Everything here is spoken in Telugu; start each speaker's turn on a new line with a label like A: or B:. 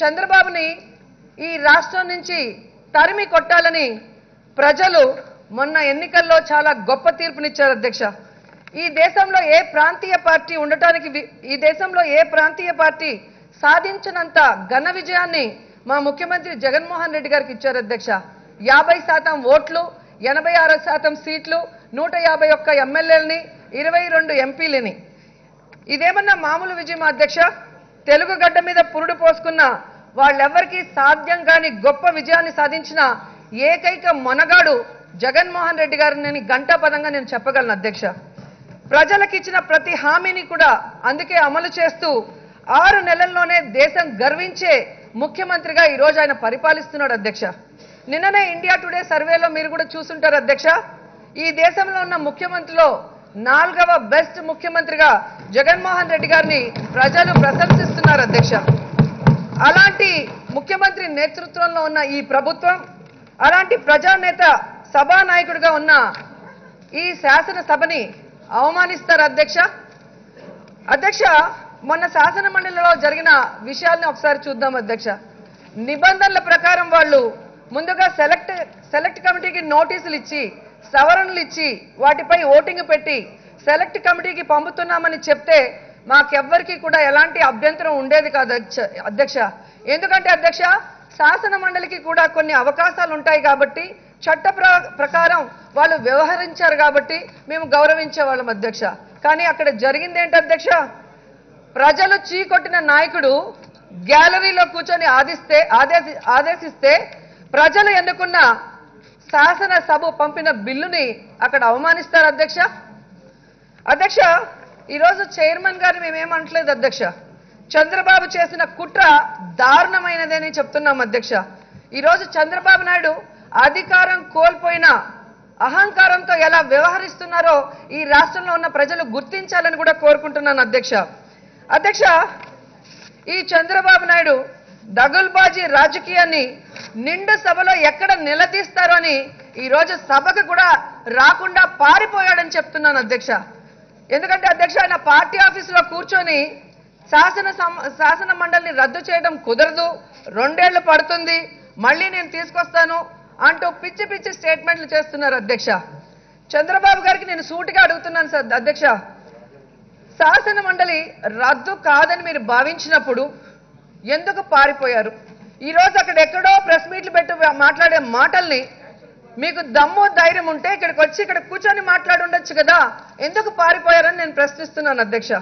A: చంద్రబాబుని ఈ రాష్ట్రం నుంచి తరిమి కొట్టాలని ప్రజలు మొన్న ఎన్నికల్లో చాలా గొప్ప తీర్పునిచ్చారు అధ్యక్ష. ఈ దేశంలో ఏ ప్రాంతీయ పార్టీ ఉండటానికి ఈ దేశంలో ఏ ప్రాంతీయ పార్టీ సాధించినంత ఘన విజయాన్ని మా ముఖ్యమంత్రి జగన్మోహన్ రెడ్డి గారికి ఇచ్చారు అధ్యక్ష. యాభై శాతం ఓట్లు ఎనభై ఆరు శాతం సీట్లు నూట యాభై ఒక్క ఎమ్మెల్యేలని ఇరవై రెండు ఎంపీలని. ఇదేమన్నా మామూలు విజయం అధ్యక్ష? తెలుగు గడ్డ మీద పురుడు పోసుకున్న వాళ్ళెవ్వరికీ సాధ్యం కాని గొప్ప విజయాన్ని సాధించిన ఏకైక మొనగాడు జగన్మోహన్ రెడ్డి గారిని నేను గంటా పదంగా నేను చెప్పగలను అధ్యక్ష. ప్రజలకు ఇచ్చిన ప్రతి హామీని కూడా అందుకే అమలు చేస్తూ ఆరు నెలల్లోనే దేశం గర్వించే ముఖ్యమంత్రిగా ఈ రోజు ఆయన పరిపాలిస్తున్నాడు అధ్యక్ష. నిన్ననే ఇండియా టుడే సర్వేలో మీరు కూడా చూసుంటారు అధ్యక్ష. ఈ దేశంలో ఉన్న ముఖ్యమంత్రిలో నాలుగవ బెస్ట్ ముఖ్యమంత్రిగా జగన్మోహన్ రెడ్డి గారిని ప్రజలు ప్రశంసిస్తున్నారు అధ్యక్ష. అలాంటి ముఖ్యమంత్రి నేతృత్వంలో ఉన్న ఈ ప్రభుత్వం అలాంటి ప్రజానేత సభానాయకుడిగా ఉన్న ఈ శాసనసభని అవమానిస్తారు అధ్యక్ష. అధ్యక్ష మొన్న శాసన మండలిలో జరిగిన విషయాల్ని ఒకసారి చూద్దాం అధ్యక్ష. నిబంధనల ప్రకారం వాళ్ళు ముందుగా సెలెక్ట్ సెలెక్ట్ కమిటీకి నోటీసులు ఇచ్చి సవరణలు ఇచ్చి వాటిపై ఓటింగ్ పెట్టి సెలెక్ట్ కమిటీకి పంపుతున్నామని చెప్తే మాకెవ్వరికి కూడా ఎలాంటి అభ్యంతరం ఉండేది కాదు అధ్యక్ష- ఎందుకంటే అధ్యక్ష శాసన మండలికి కూడా కొన్ని అవకాశాలు ఉంటాయి కాబట్టి చట్ట ప్ర- ప్రకారం వాళ్ళు వ్యవహరించారు కాబట్టి మేము గౌరవించే వాళ్ళం అధ్యక్ష. కానీ అక్కడ జరిగింది ఏంటి అధ్యక్ష? ప్రజలు చీకొట్టిన నాయకుడు గ్యాలరీలో కూర్చొని ఆదిస్తే ఆదేశి ఆదేశిస్తే ప్రజలు ఎన్నుకున్న శాసనసభ పంపిన బిల్లుని అక్కడ అవమానిస్తారు అధ్యక్ష? అధ్యక్ష ఈరోజు చైర్మన్ గారిని మేమేమంటలేదు అధ్యక్ష. చంద్రబాబు చేసిన కుట్ర దారుణమైనదని చెప్తున్నాం అధ్యక్ష. ఈరోజు చంద్రబాబు నాయుడు అధికారం కోల్పోయిన అహంకారంతో ఎలా వ్యవహరిస్తున్నారో ఈ రాష్ట్రంలో ఉన్న ప్రజలు గుర్తించాలని కూడా కోరుకుంటున్నాను అధ్యక్ష. అధ్యక్ష ఈ చంద్రబాబు నాయుడు దగుల్బాజీ రాజకీయాన్ని నిండు సభలో ఎక్కడ నిలదీస్తారో అని ఈరోజు సభకు కూడా రాకుండా పారిపోయాడని చెప్తున్నాను అధ్యక్ష. ఎందుకంటే అధ్యక్ష ఆయన పార్టీ ఆఫీసులో కూర్చొని శాసన శాసన మండలిని రద్దు చేయడం కుదరదు. రెండేళ్ళు పడుతుంది. మళ్ళీ నేను తీసుకొస్తాను అంటూ పిచ్చి పిచ్చి స్టేట్మెంట్లు చేస్తున్నారు అధ్యక్ష. చంద్రబాబు గారికి నేను సూటిగా అడుగుతున్నాను సార్ అధ్యక్ష. శాసన మండలి రద్దు కాదని మీరు భావించినప్పుడు ఎందుకు పారిపోయారు? ఈరోజు అక్కడ ఎక్కడో ప్రెస్ మీట్లు పెట్టి మాట్లాడే మాటల్ని మీకు దమ్ము ధైర్యం ఉంటే ఇక్కడికి వచ్చి ఇక్కడ కూర్చొని మాట్లాడి ఉండొచ్చు కదా. ఎందుకు పారిపోయారని నేను ప్రశ్నిస్తున్నాను అధ్యక్ష.